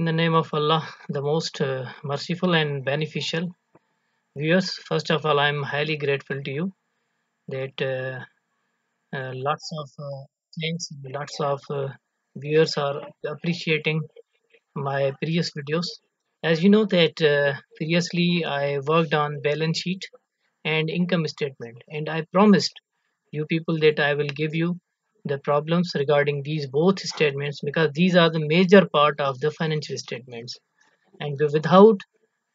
In the name of Allah, the most uh, merciful and beneficial. Viewers, first of all, I am highly grateful to you that uh, uh, lots of uh, thanks, lots of uh, viewers are appreciating my previous videos. As you know that uh, previously I worked on balance sheet and income statement and I promised you people that I will give you the problems regarding these both statements because these are the major part of the financial statements and without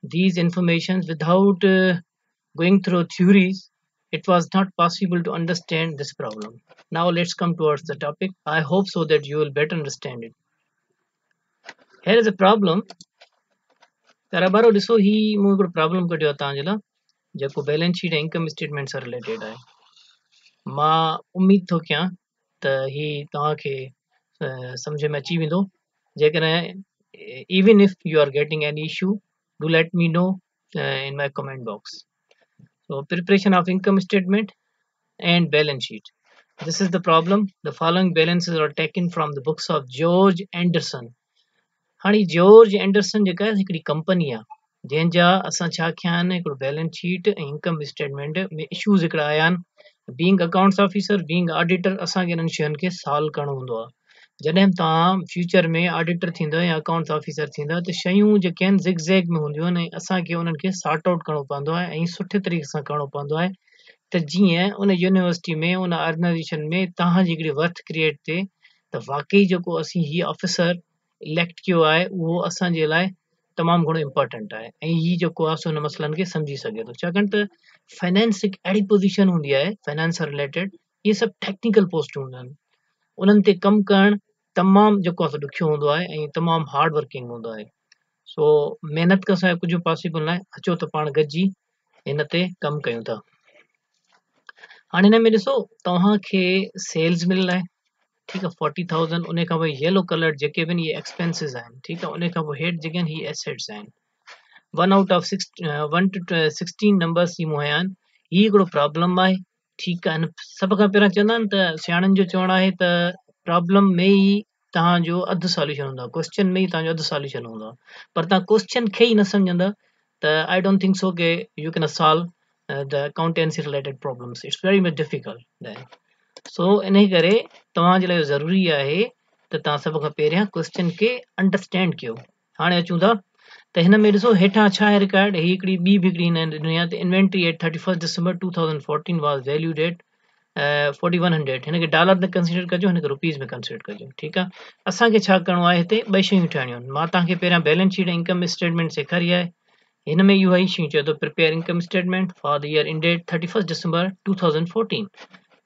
these informations without uh, going through theories it was not possible to understand this problem now let's come towards the topic i hope so that you will better understand it here is a problem कारोबारो ॾिसो ही मूं हिकिड़ो problem कढियो आहे तव्हांजे लाइ जेको balance sheet ऐं इनकम स्टेटमेंट सां मां त ही तव्हांखे सम्झ में अची वेंदो जेकॾहिं even if you are getting an issue do let me know in my comment box so preparation of income statement and balance sheet this is the problem the following balances are taken from the books of george anderson हाणे George Anderson जेका आहे हिकिड़ी company आहे जंहिंजा असां छा कया आहिनि हिकिड़ो बैलेंस शीट ऐं इनकम स्टेटमेंट में इशूज़ हिकिड़ा आया आहिनि being accounts officer being auditor असांखे इन्हनि शयुनि खे सॉल्व करिणो हूंदो आहे जॾहिं फ्यूचर में ऑडिटर थींदव या अकाउंट्स ऑफिसर तो शूँ जन जेके आहिनि में हूंदियूं असट आउट करिणो पवंदो आहे ऐं सुठे तरीक़े से करिणो पवंदो आहे त उन यूनिवर्सिटी में उन ऑर्गनाइजेशन में तव्हांजी वर्थ क्रिएट थे तो वाकई जो असीं हीउ ऑफिसर इलेक्ट किया आहे उहो असांजे लाइ तमाम घणो इंपॉर्टेंट आहे ऐं हीउ जेको आहे सो हुन मसइलनि खे सम्झी सघे थो छाकाणि त फाइनेंस हिकु अहिड़ी पोज़ीशन हूंदी आहे फाइनेंस सां रिलेटेड इहे सभु टेक्निकल पोस्ट हूंदा आहिनि उन्हनि ते कमु करणु तमामु जेको आहे सो ॾुखियो हूंदो आहे ऐं तमामु हार्ड वर्किंग हूंदो आहे सो महिनत खां सवाइ कुझु पॉसिबल न आहे अचो त पाण गॾिजी हिन ते कमु कयूं था हाणे हिन में ॾिसो तव्हांखे सेल्स मिलियल आहे ठीक है फोर्टी थाउजेंड उन्हें कहा येलो कलर जेकेबन ये एक्सपेंसेस हैं ठीक है उन्हें कहा वो head assets Hain one out of six one two sixteen numbers जी मुहैया आहिनि प्रॉब्लम है ठीक है सभ खां पहिरियां चवंदा आहिनि त सियाणनि जो त प्रॉब्लम में ही तव्हांजो अधु सॉल्यूशन हूंदो क्वेश्चन में ही तव्हांजो अधु सॉल्यूशन हूंदो पर क्वेश्चन के ही न आई डोंट थिंक सो के you can solve the accountancy related problems it's very much difficult so इन तव्हां ज़रूरी है त तव्हां का खां क्वेश्चन के अंडरस्टैंड कर हाँ अचूँ था त में ॾिसो हेठां छा रिकॉर्ड हीअ हिकिड़ी ॿी बि हिकिड़ी inventory at thirty first December two thousand fourteen was value that forty one hundred हिनखे डॉलर में कंसिडर कजो हिनखे रुपीज़ में कंसिडर कजो ठीकु है असांखे छा करिणो आहे हिते ॿ शयूं ठाहिणियूं बैलेंस शीट ऐं इनकम स्टेटमेंट सेखारी है हिन में इहो ई शयूं prepare income statement for the year ended thirty first December two thousand fourteen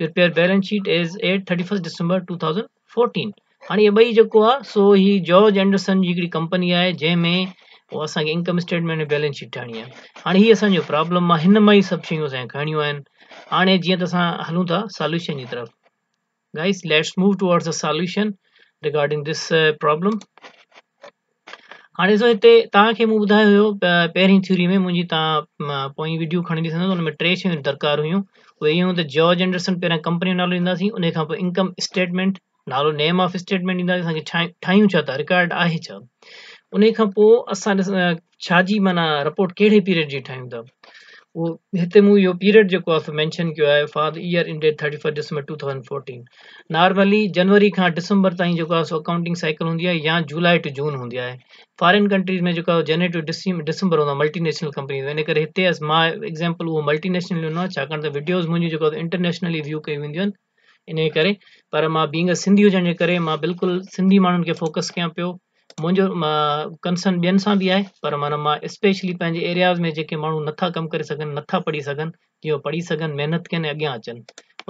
December two thousand fourteen हाणे ॿई जेको आहे सो जॉर्ज एंडरसन जी हिकिड़ी कंपनी आहे जंहिं में उहा असांखे इंकम स्टेटमेंट बैलेंस शीट ठाहिणी आहे हाणे हीअ असांजो प्रॉब्लम आहे हिन मां ई सभु शयूं खणणियूं आहिनि हाणे जीअं त असां हलूं था सॉल्यूशन जी तरफ़ a solution regarding this problem हाणे ॾिसो हिते तव्हांखे मूं ॿुधायो हुयो पहिरीं थियो मुंहिंजी तव्हां पोइ वीडियो खणी हुन में टे शयूं दरकार हुयूं उहे ईअं त जॉर्ज एंडरसन पहिरियां कंपनी नालो ॾींदासीं उन खां पोइ इनकम स्टेटमेंट नालो नेम ऑफ स्टेटमेंट ॾींदासीं असांखे ठाहे ठाहियूं छा था रिकॉड आहे छा उन खां पोइ असां ॾिस छा जी माना रिपोर्ट कहिड़े पीरियड जी ठाहियूं था उहो हिते मूं इहो पीरियड जेको आहे मैंशन कयो आहे for the year ended thirty first December two thousand fourteen normally जनवरी खां डिसंबर ताईं जेको आहे सो अकाउंटिंग साइकिल हूंदी आहे या जुलाई टू जून हूंदी आहे फॉरेन कंट्रीज़ में जेको आहे जनवरी टू डिसंबर हूंदो आहे मल्टीनेशनल कंपनी इन करे हिते मां एग्ज़ाम्पल उहो मल्टीनेशनल ॾिनो आहे छाकाणि त वीडियोस मुंहिंजी जेको आहे इंटरनेशनली व्यू कयूं वेंदियूं आहिनि इन करे पर मां बींग सिंधी हुजण जे करे मां बिल्कुलु सिंधी माण्हुनि खे फ़ोकस कयां पियो मुंहिंजो मां कंसर्न ॿियनि सां बि आहे पर माना मां स्पेशली पंहिंजे एरियाज़ में जेके माण्हू नथा कमु करे सघनि नथा पढ़ी सघनि जीअं पढ़ी सघनि महिनत कनि ऐं अॻियां अचनि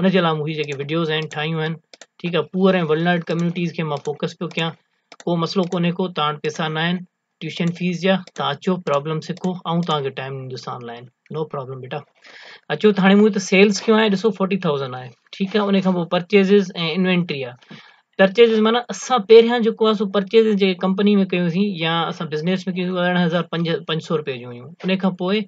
उनजे लाइ मूंखे जेके वीडियोस आहिनि ठाहियूं आहिनि ठीकु आहे पूअर ऐं वर्ल्ड नाइड कम्यूनिटीस खे मां फोकस पियो कयां को मसलो कोन्हे को तव्हां वटि पैसा नाहिनि ट्यूशन फीस जा तव्हां अचो प्रॉब्लम सिखो ऐं तव्हांखे टाइम ॾींदुसि ऑनलाइन नो प्रॉब्लम बेटा अचो त हाणे मूं त सेल्स कयूं ॾिसो फोर्टी थाउसेंड आहे ठीकु आहे उनखां पोइ ऐं परचेज़िस माना असां पहिरियां जेको आहे सो परचेस जे कंपनी में कयूंसीं या असां बिज़नेस में कयूंसीं अरिड़हं हज़ार पंज पंज सौ रुपए जूं हुयूं उन खां पोइ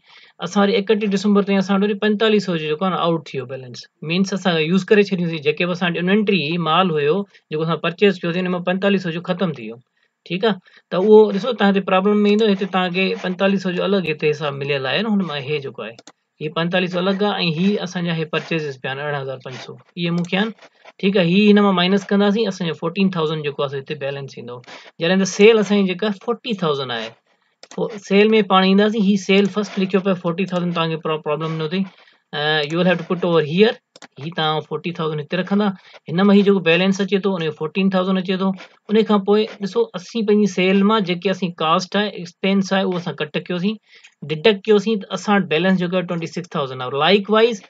असां वरी एकटीह डिसंबर ताईं असां वटि वरी पंजतालीह सौ जो जेको आहे न आउट थी वियो बैलेंस मीन्स असां यूज़ करे छॾियूंसीं जेके बि असांजो वटिट्री माल हुयो जेको असां परचेज़ कयोसीं हुन में पंजतालीह सौ जो ख़तमु थी वियो ठीकु आहे त उहो ॾिसो तव्हांखे प्रॉब्लम में ईंदो हिते तव्हांखे पंजतालीह सौ जो अलॻि हिते हिसाबु मिलियलु आहे न हुन मां इहो जेको आहे हीअ पंतालीह सौ अलॻि आहे ऐं हीअ असांजा हीअ परचेसिस पिया आहिनि अरिड़हं हज़ार पंज सौ इहे मूंखे ठीकु आहे हीअ हिन मां माइनस कंदासीं असांजो फोर्टीन थाउज़ेंड जेको आहे हिते बैलेंस ईंदो जॾहिं त सेल असांजी जेका फोर्टी थाउज़ेंड आहे फो सेल में पाण ईंदासीं हीउ सेल फस्ट लिखियो पियो फोर्टी थाउज़ेंड तव्हांखे प्रॉब्लम न you uh, you will to to over here here ही तव्हां फोर्टी थाउज़ेंड हिते रखंदा हिन मां ही जेको बैलेंस अचे थो उनजो फोर्टीन थाउज़ेंड अचे थो उन खां पोइ ॾिसो असीं पंहिंजी सेल मां जेके असीं कास्ट आहे एक्सपेंस आहे उहो असां कट कयोसीं डिडक्ट कयोसीं त असां वटि बैलेंस जेको आहे ट्वेंटी सिक्स थाउज़ेंड आहे लाइक वाइज़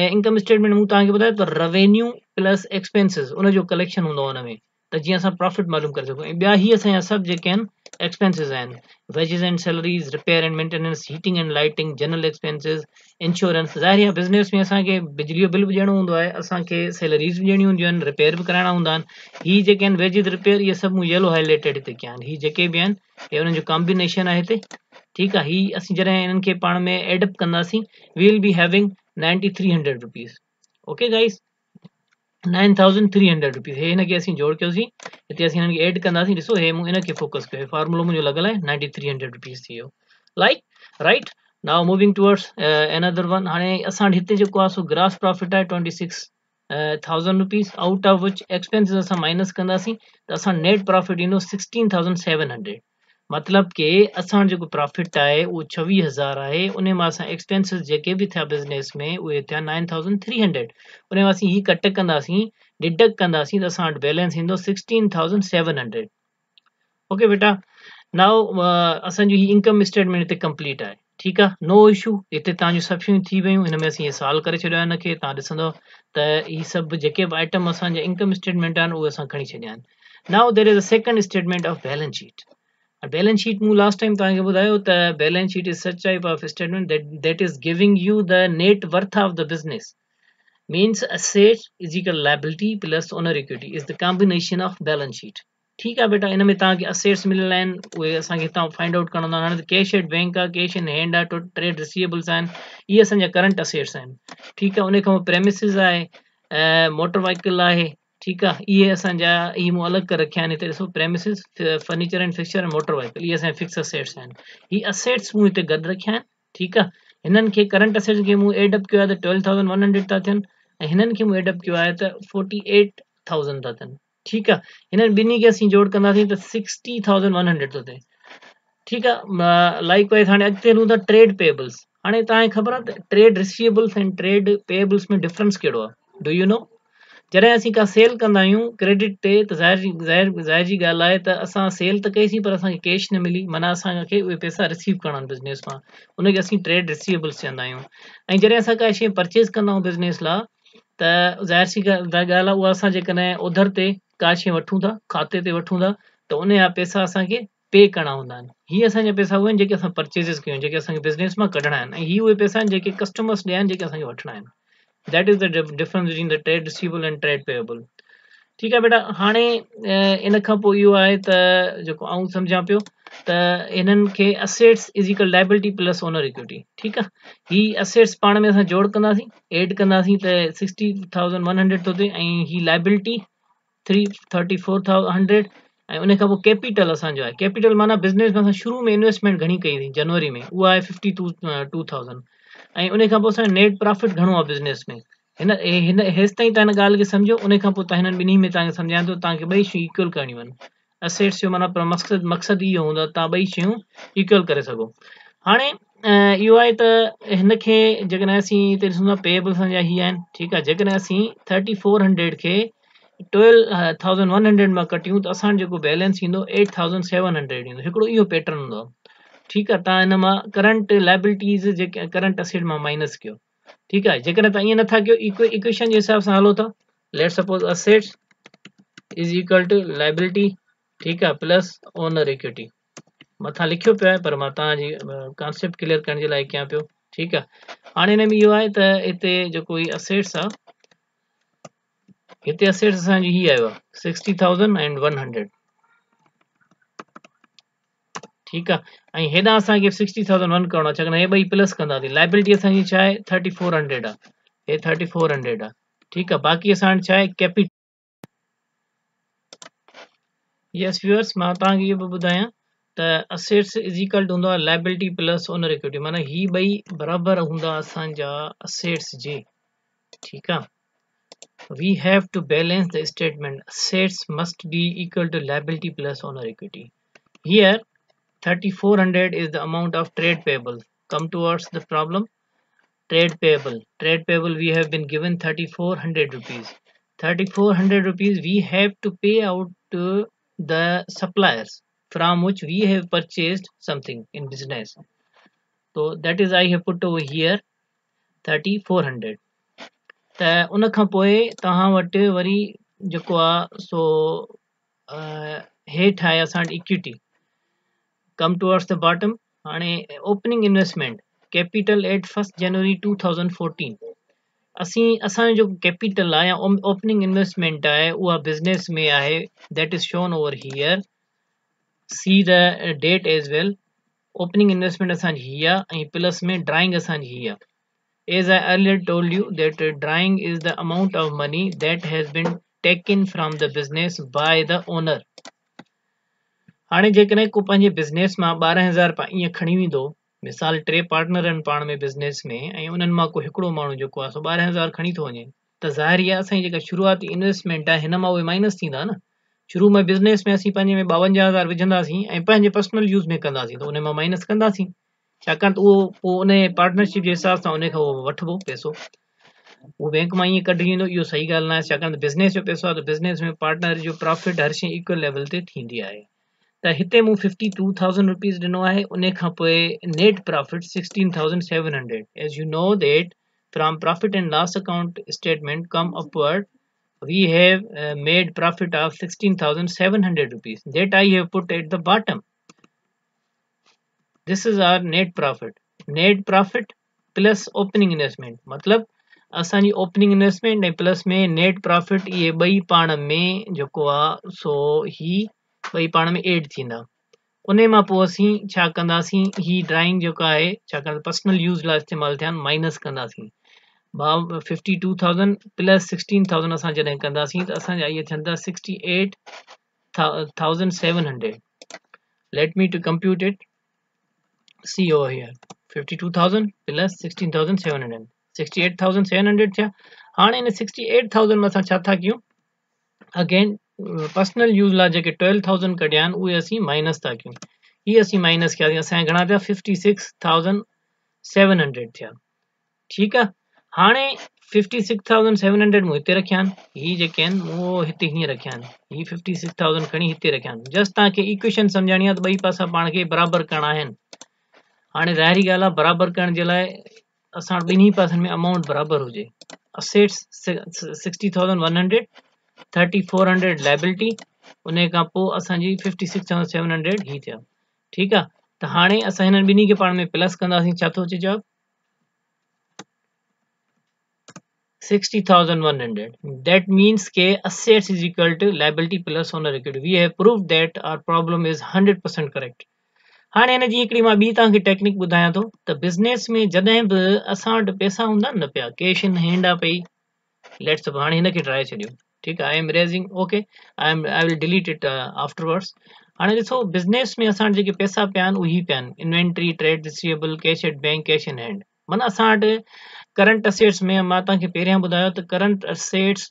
इनकम स्टेटमेंट मूं तव्हांखे ॿुधायो त रेवेन्यू प्लस एक्सपेंसिस उनजो कलेक्शन हूंदो आहे हुन में त जीअं असां प्रॉफिट मालूम करे सघूं ऐं ॿिया ई असांजा सभु जेके आहिनि एक्सपेंसिस आहिनि wages and salaries repair and maintenance heating and lighting general expenses insurance ज़ाहिर आहे बिज़नेस में असांखे बिजली जो बिल बि ॾियणो हूंदो आहे असांखे सैलरीस बि ॾियणियूं हूंदियूं आहिनि रिपेयर बि कराइणा हूंदा आहिनि हीअ जेके आहिनि वेजिस रिपेयर इहे सभु मूं येलो हाइलाइटेड हिते कया आहिनि हीअ जेके बि आहिनि हे हुननि जो कॉम्बिनेशन आहे हिते ठीकु आहे हीअ असीं जॾहिं हिननि खे पाण में एडप कंदासीं we will be having ninety three hundred rupees okay guys nine thousand three hundred rupees हे इन के असीं जोड़ कयोसीं हिते असीं हिननि खे एड कंदासीं ॾिसो हे मूं इन खे फोकस कयो फॉर्मुलो मुंहिंजो लॻियल आहे ninety three hundred rupees like right now moving towards another one हाणे असां वटि हिते जेको सो ग्रास प्रॉफिट है twenty six thousand rupees out of which expenses असां माइनस कंदासीं त असां नेट प्रॉफिट ईंदो सिक्सटीन थाउज़ेंड सेवन हंड्रेड मतिलब के असांजो जेको प्रॉफिट आहे उहो छवीह हज़ार आहे उन मां असां एक्सपेंसिस जेके बि थिया बिज़नेस में उहे थिया नाइन थाउज़ेंड थ्री हंड्रेड उन मां असीं हीअ कट कंदासीं डिडक्ट कंदासीं त असां वटि बैलेंस ईंदो sixteen thousand seven hundred okay बेटा नाओ असांजो हीउ इनकम स्टेटमेंट हिते कंप्लीट आहे ठीकु आहे नो इशू हिते तव्हां जूं सभु शयूं थी वियूं हिन में असीं इहे सॉल्व करे छॾियो आहे हिन खे तव्हां ॾिसंदो त इहे सभु जेके बि आइटम असांजा इनकम स्टेटमेंट आहिनि उहे असां खणी छॾिया आहिनि now there is a second statement of balance sheet balance sheet मूं लास्ट टाइम तव्हांखे ॿुधायो त balance sheet is such type of statement that that is giving you the net worth of the business means asset is equal liability plus owner equity is the combination of balance sheet ठीकु आहे बेटा हिन में तव्हांखे assets मिलियल आहिनि उहे असांखे हितां फाइंड आउट करणो आहे हाणे कैश एट बैंक आहे कैश इन हैंड आहे ट्रेड रिसीवेबल्स आहिनि इहे असांजा करंट असेट्स आहिनि ठीकु आहे उनखां पोइ प्रेमिसिस आहे मोटर वाइकल आहे ठीकु आहे इहे असांजा इहे मूं अलॻि करे रखिया आहिनि हिते ॾिसो प्रेमिसिस फर्नीचर एंड फिक्चर ऐं मोटर वाइकल इहे असांजा फिक्स असेट्स आहिनि हीअ असेट्स मूं हिते गॾु रखिया आहिनि ठीकु आहे हिननि खे करंट असेट्स खे मूं एडअप कयो आहे त ट्वेल्व थाउसैंड वन हंड्रेड था थियनि ऐं हिननि खे मूं एडअप कयो आहे त फोर्टी एट थाउसैंड था थियनि ठीकु आहे हिननि ॿिन्ही खे असीं जोड़ कंदासीं त सिक्सटी थाउसैंड वन हंड्रेड थो थिए ठीकु आहे लाइक वाइज़ हाणे अॻिते हलूं था ट्रेड पेबल्स हाणे तव्हांखे ख़बर आहे त ट्रेड रिसीएबल्स ऐं ट्रेड पेबल्स में डिफ्रेंस कहिड़ो आहे डू यू नो जॾहिं असीं का सेल कंदा आहियूं क्रेडिट ते त ज़ाहिर ज़ाहिरु जी ॻाल्हि आहे त असां सेल त कईसीं पर असांखे कैश न मिली माना असांखे उहे पैसा रिसीव करिणा आहिनि बिज़नेस मां उनखे असीं ट्रेड रिसीवेबल्स चवंदा आहियूं ऐं जॾहिं असां का शइ परचेस कंदाऊं बिज़नेस लाइ त ज़ाहिर आहे उहा असां जेकॾहिं ओधर ते का शइ वठूं था खाते ते वठूं था त उन जा पैसा असांखे पे करणा हूंदा आहिनि हीअ असांजा पैसा उहे आहिनि जेके असां परचेसिस कयूं जेके असांखे बिज़नेस मां कढणा आहिनि ऐं उहे पैसा आहिनि जेके कस्टमर्स ॾेयनि जेके असांखे आहिनि That is the the trade receivable ऐं ट्रेड पेबल ठीकु आहे बेटा हाणे इन खां पोइ इहो आहे त जेको आऊं सम्झां पियो त हिननि खे assets is equal liability plus owner equity ठीकु आहे हीअ असेट्स पाण में असां जोड़ कंदासीं एड कंदासीं त सिक्सटी थाउसैंड वन हंड्रेड थो थिए ऐं हीअ लाइबिलिटी थ्री थर्टी फोर थाउ हंड्रेड ऐं उनखां पोइ कैपिटल असांजो आहे कैपिटल माना बिज़नेस में असां शुरू में इन्वेस्टमेंट घणी कई जनवरी में उहा फिफ्टी टू टू ऐं उनखां पोइ असांजो नेट प्रॉफिट घणो आहे बिज़नेस में हिन हिन हेसि ताईं तव्हां हिन ॻाल्हि खे सम्झो उनखां पोइ तव्हां हिननि ॿिन्ही में तव्हांखे सम्झायां थो तव्हांखे ॿई शयूं इक्वल करणियूं आहिनि असेट्स जो माना पर मक़सदु मक़सदु इहो हूंदो आहे तव्हां ॿई शयूं इक्वल करे सघो हाणे इहो आहे त हिन खे जेकॾहिं असीं हिते ॾिसूं था पेएबल असांजा हीअ आहिनि ठीकु आहे जेकॾहिं असीं थर्टी फोर हंड्रेड खे ट्वेल्व हाउसैंड वन हंड्रेड मां कटियूं त असांजो जेको बैलेंस ईंदो एट थाउसैंड सेवन हंड्रेड ईंदो हिकिड़ो इहो पैटर्न हूंदो आहे ठीकु आहे तव्हां हिन मां करंट लाइबिलिटीज़ जेके करंट असेट मां माइनस कयो ठीकु आहे जेकॾहिं तव्हां इअं नथा कयो इक्वेशन जे हिसाब सां हलो था let suppose asset is equal to liability ठीकु आहे प्लस ओनर इक्विटी मथां लिखियो पियो आहे पर मां तव्हांजी कॉन्सेप्ट क्लियर करण जे लाइ कयां पियो ठीकु आहे हाणे हिन में इहो आहे त हिते जेको इहो असेट्स आहे हिते असेट्स असांजो इहो आयो आहे sixty thousand and one hundred ठीकु आहे ऐं हेॾां असांखे सिक्सटी थाउज़ैड वन करिणो आहे छाकाणि त लाइबिलिटी असांजी छा आहे थर्टी फोर हंड्रेड आहे हे थर्टी फोर हंड्रेड आहे ठीक आहे बाक़ी असां वटि छा आहे कैपिटल मां तव्हांखे इहो बि ॿुधायां ओनर इक्विटी माना हीअ ॿई बराबरि हूंदा असांजा we have to balance the statement liability हीअ 3400 is the amount of trade payable come towards the problem trade payable trade payable we have been given 3400 rupees 3400 rupees we have to pay out to the suppliers from which we have purchased something in business so that is i have put over here 3400 so उन खां पोइ तव्हां come towards the bottom on a opening investment capital at 1st January 2014 असी असा जो capital आहे opening investment आहे उहा बिज़नेस में आहे that is shown over here see the debt as well opening investment as हीअ प्लस में ड्राइंग असांजी as I earlier told you that drawing is the amount of money that has been taken from the business by the owner हाणे जेकॾहिं को पंहिंजे business मां ॿारहें हज़ार ईअं खणी वेंदो मिसाल टे पार्टनर आहिनि पाण में बिज़नेस में ऐं उन्हनि मां को हिकिड़ो माण्हू जेको आहे ॿारहें हज़ार खणी थो वञे त ज़ाहिर आहे असांजी जेका शुरूआती इन्वेस्टमेंट आहे हिन मां उहे माइनस थींदा न शुरू में बिज़नेस में असीं पंहिंजे में ॿावंजाहु हज़ार विझंदासीं ऐं पंहिंजे पर्सनल यूज़ में कंदासीं त उन मां माइनस कंदासीं छाकाणि त उहो पोइ उन पार्टनरशिप जे हिसाब सां उनखां उहो वठिबो पैसो उहो बैंक मां ईअं कढी वेंदो इहो सही ॻाल्हि न आहे छाकाणि त बिज़नेस जो पैसो आहे त बिज़नेस में पार्टनर जो प्रॉफिट हर शइ इक्वल लेवल ते थींदी आहे त हिते मूं फिफ्टी टू थाउज़ेंड रुपीज़ ॾिनो आहे उन खां पोइ net profit sixteen thousand seven hundred as you know that from profit and loss account statement come upward we have made profit of sixteen thousand seven hundred rupees that I have put at the bottom this is our net profit net profit plus opening investment matlab असांजी opening investment ऐं plus में net profit इहे ॿई पाण में जेको आहे सो ही वही पा में एड थींदा उन मां पोइ असीं छा कंदासीं हीअ ड्राइंग जेका आहे पर्सनल यूज़ लाइ इस्तेमालु थिया माइनस कंदासीं fifty two thousand plus sixteen thousand असां जॾहिं कंदासीं त असांजा इहे थियनि था sixty eight thousand seven hundred two thousand plus sixteen thousand seven hundred sixty eight thousand 16700 hundred थिया हाणे इन 68000 में असां छा था कयूं अगेन पर्सनल यूज ला जेके ट्वेल्व थाउज़ेंड कढिया आहिनि माइनस था क्यों ये असीं माइनस क्या असांजा घणा fifty six thousand seven hundred थिया ठीक है हाँ fifty six thousand seven hundred मु इतने रखा ये हीअ वो इतने उहो रखा ये फिफ्टी सिक्स थाउज़ेंड खड़ी इतने रखा जस्ट तक इक्वेशन समझानी है तो बी पासा पा के बराबर करना है हाँ जहरी गाल बराबर करण जे में अमाउंट बराबर हुजे assets sixty thousand one hundred 3400 liability उन खां पोइ असांजी सेवन हंड्रेड ही थियो ठीकु आहे त हाणे में प्लस कंदासीं छा थो हाणे हिन जी हिकिड़ी मां ॿी तव्हांखे टेक्नीक ॿुधायां थो त बिज़नेस में जॾहिं बि असां वटि पैसा हूंदा न पिया कैश इन हैंड आहे पई लेट्स ठीक आहे I am raising okay I am I will delete it afterwards हाँ ॾिसो बिज़नेस में असां वटि पैसा पिया उ उहे inventory trade receivable cash at bank cash in hand मन अस करंट असेट्स में तक पे पहिरियां तो current assets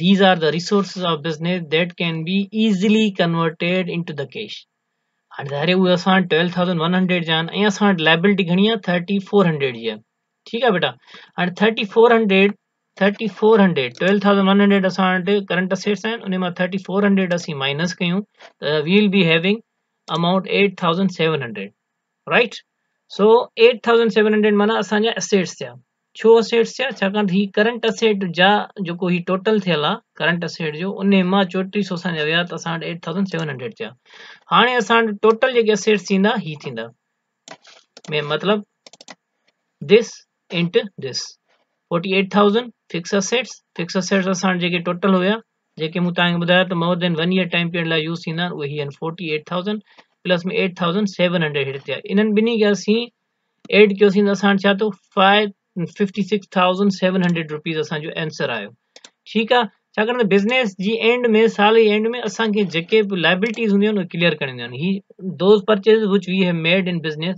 these are the resources of business that can be easily converted into the cash हाणे ज़ाहिर उहे असां वटि ट्वेल्व थाउज़ेंड वन हंड्रेड जान आहिनि लाइबिलिटी घणी आहे थर्टी फोर हंड्रेड जी ठीक है बेटा हाँ thirty four hundred thirty four hundred twelve thousand one hundred असां करंट असेट्स हैं उन मां थर्टी फोर हंड्रेड माइनस कयूं त will be having amount eight thousand seven hundred right so eight thousand seven hundred माना असांजा असेट्स थिया छो असेट्स थिया छाकाणि त करंट असेट जा जेको हीउ टोटल थियल आहे करंट असेट जो उन मां चोटीह सौ असांजा विया त असां वटि एट थाउज़ेंड सेवन हंड्रेड थिया हाणे टोटल जेके असेट्स थींदा हीअ थींदा में मतिलबु this in this 48,000 fixed assets fixed assets असां जेके टोटल हुया जेके मूं तव्हांखे ॿुधायो more than one year time period लाइ यूज़ थींदा आहिनि उहे ई आहिनि प्लस में एट थाउज़ेंड सेवन हंड्रेड हेठि थिया इन्हनि ॿिन्ही खे असीं एड कयोसीं त असां छा थो five fifty six thousand seven hundred rupees असांजो आंसर आयो ठीकु आहे छाकाणि बिज़नेस जी एंड में साल एंड में असांखे जेके बि लाइबिलिटीज़ हूंदियूं क्लियर करणी आहिनि ही those purchase which we have made in business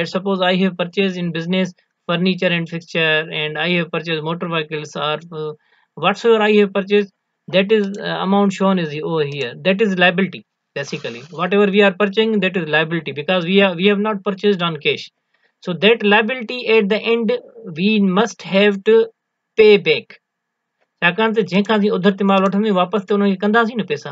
let suppose I have purchase in business furniture and fixture and I have purchased motor vehicles or uh, whatsoever I have purchased that is uh, amount shown is over here that is liability basically whatever we are purchasing that is liability because we are we have not purchased on cash so that liability at the end we must have to pay back छाकाणि त जंहिंखां असीं उधर ते माल वठंदासीं वापसि त उनखे कंदासीं न पैसा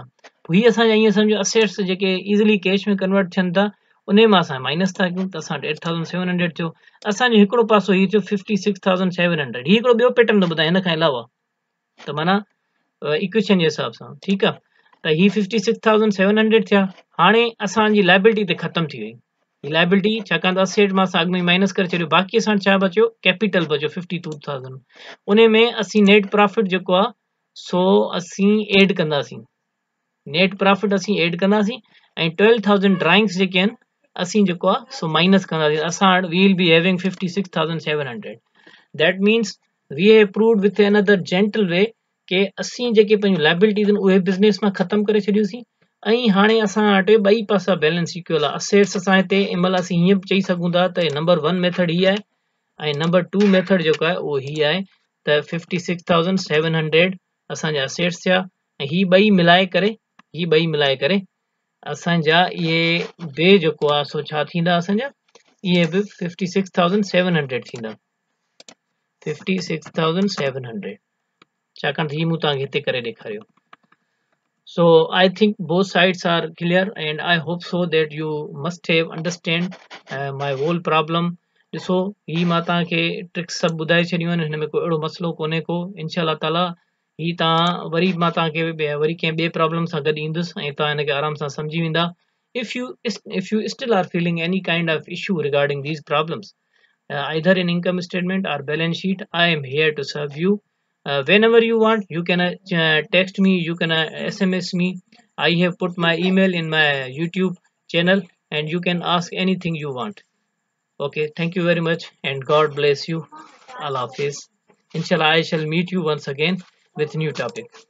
हीअ असांजा ईअं सम्झो असेट्स जेके इज़िली कैश में कन्वर्ट थियनि था उन में असां माइनस था कयूं त असां वटि एट थाउसैंड सेवन हंड्रेड थियो असांजो हिकिड़ो पासो हीउ थियो fifty six thousand seven hundred हीउ हिकिड़ो ॿियो पैटर्न थो ॿुधाए हिन खां अलावा त माना इक्वेशन जे हिसाब सां ठीकु आहे त हीउ fifty six thousand seven hundred थिया हाणे असांजी लाइबिलिटी ते ख़तमु थी वई हीअ लाइबिलिटी छाकाणि त असेट मां असां अॻु में माइनस करे छॾियो बाक़ी असां छा बचियो कैपिटल बचियो फिफ्टी टू थाउसैंड उन में असीं नेट प्रॉफिट जेको आहे सो असीं एड कंदासीं नेट प्रॉफिट असीं एड कंदासीं ऐं ट्वेल्व थाउसैंड ड्राइंग्स जेके आहिनि असीं जेको आहे सो माइनस कंदासीं असां वटि we will be having fifty six thousand seven hundred that means वीवड with an gentle way के असीं जेके पंहिंजूं लाइबिलिटीस आहिनि उहे बिज़नेस मां ख़तमु करे छॾियूंसीं ऐं हाणे असां वटि ॿई पासा बैलेंस इक्वल आहे असेट्स असां हिते महिल असां हीअं चई सघूं था त नंबर वन मेथड हीअ आहे ऐं नंबर टू मेथड जेको आहे उहो हीअ आहे त fifty six thousand seven hundred assets थिया ऐं हीअ मिलाए करे हीअ ॿई मिलाए करे असांजा इहे बे जेको आहे सो छा थींदा असांजा इहे बि fifty six thousand seven hundred थींदा fifty six thousand seven hundred छाकाणि त हीअ मूं तव्हांखे हिते करे ॾेखारियो so I think both sides are clear and I hope so that you must have understand my whole problem ॾिसो ही मां तव्हांखे ट्रिक्स सभु ॿुधाए छॾियूं आहिनि हिन में को अहिड़ो मसइलो कोन्हे को इनशा ताला If you वरी मां तव्हांखे वरी कंहिं ॿिए प्रॉब्लम सां गॾु ईंदुसि ऐं तव्हां uh, either in income statement or balance sheet i am here to serve you uh, whenever you want you can uh, text me you can sms me i have put my email in my youtube channel and you can ask anything you want okay thank you very much and god bless you allah hafiz inshallah i shall meet you once again with new topic